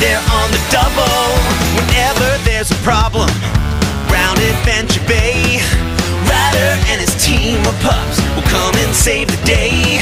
there on the double. Whenever there's a problem, round Adventure Bay. Ryder and his team of pups will come and save the day.